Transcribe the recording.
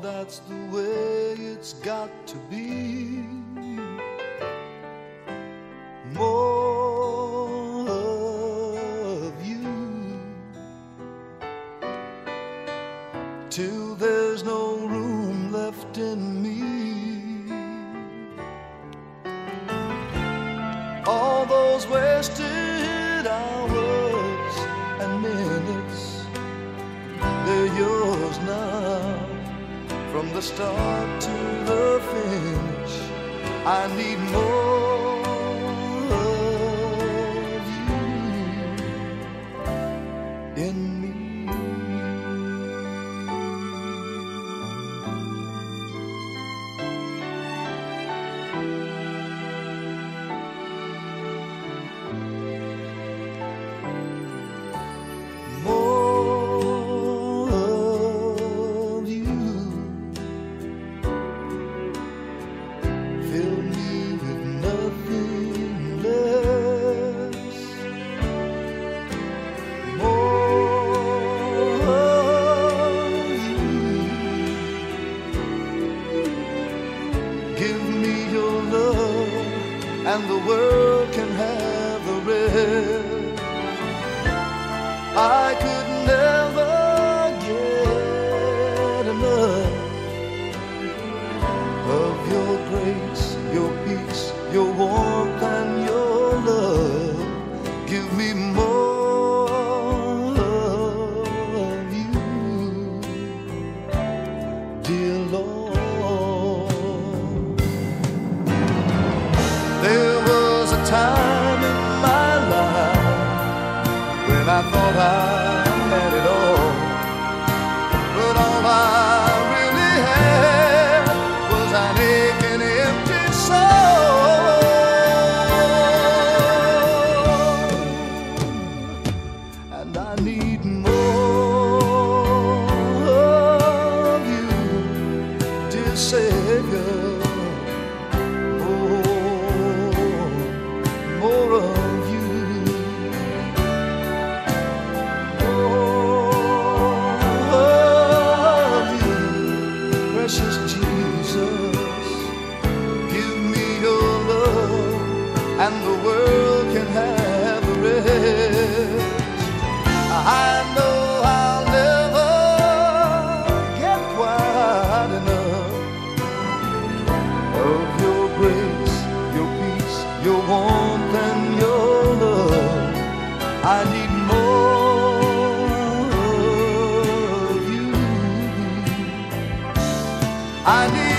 that's the way it's got to be. More of you till there's no room left in me. The start to the finish, I need more and the world can have the rest. I could It all. But all I really had was an aching, empty soul. And I need more your warmth, and your love. I need more of you. I need